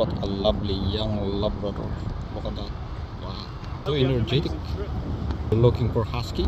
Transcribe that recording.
What a lovely young Labrador. Look at that. Wow. So energetic. Looking for husky?